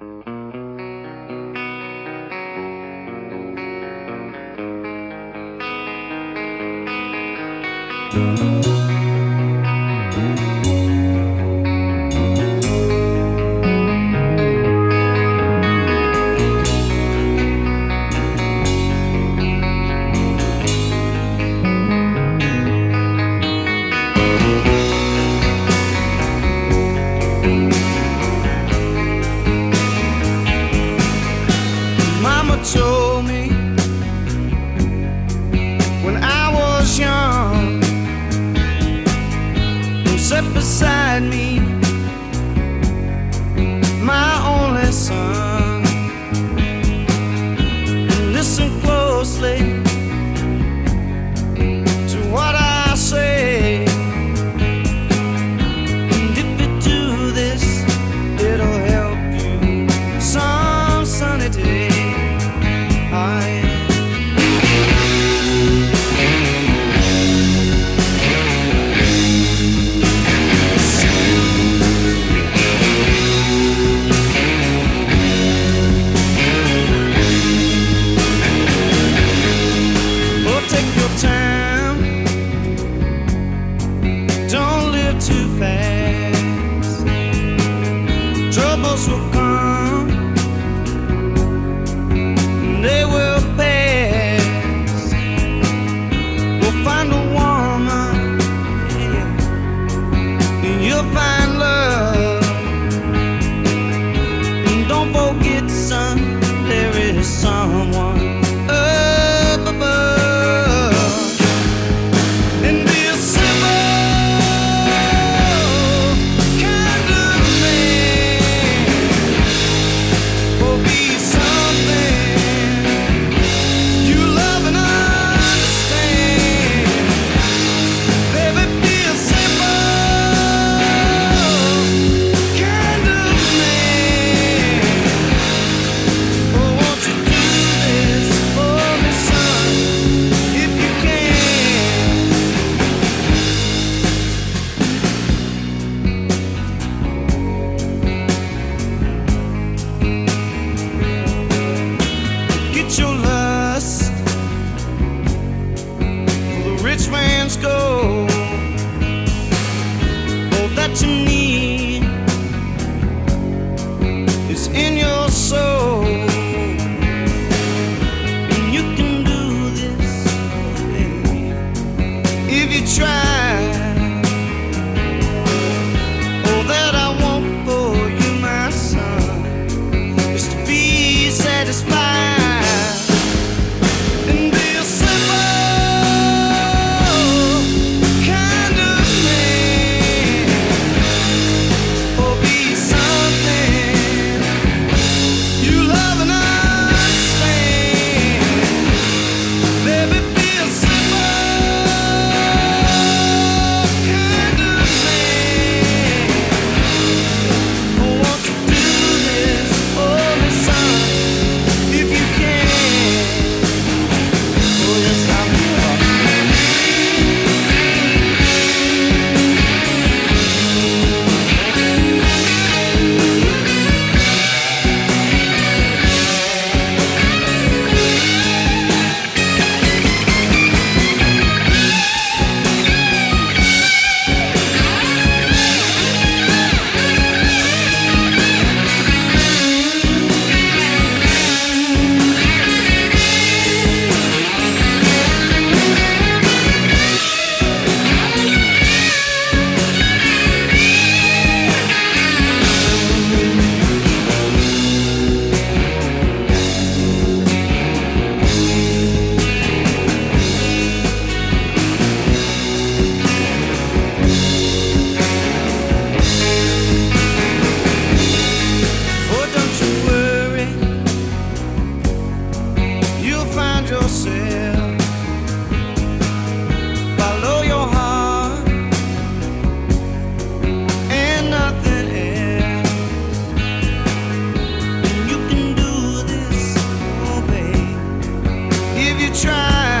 Mama told me so you try.